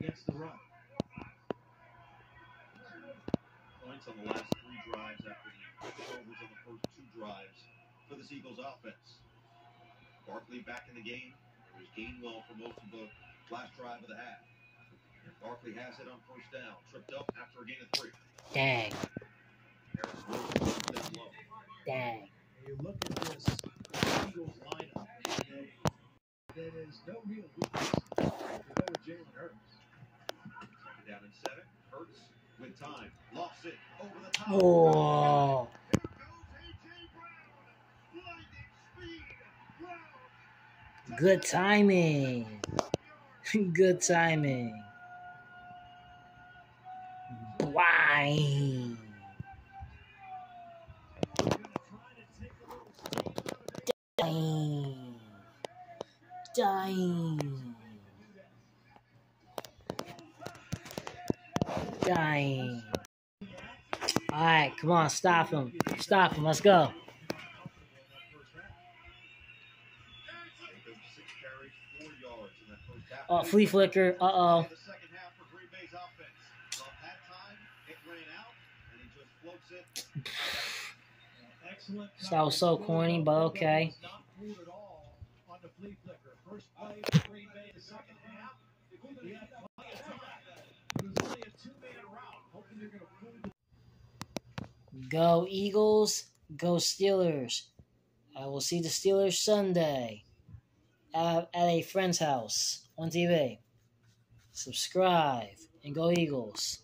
against the run. Points on the last three drives after the overs on the first two drives for this Eagles offense. Barkley back in the game. It was Gainwell for most of the last drive of the half. Barkley has it on first down. Tripped up after a gain of three. Dang. Harris Wilson this low. Dang. You look at this Eagles lineup, and there is no real weakness to go with Jalen Hurts. Second down and seven. Hurts with time. Lost it over the top. Oh. Here goes A.J. Brown. Lightning speed. Brown. Good timing. Good timing. Bang. Dang. Dang. Alright, come on, stop him. Stop him, let's go. Oh, flea flicker. Uh oh. Excellent. That was so corny, but okay. Flea flicker. First play for Green Bay, the second half. He had plenty of time. It was only a two-man. Hoping they're going to Go Eagles, go Steelers. I will see the Steelers Sunday at, at a friend's house on TV. Subscribe and go Eagles.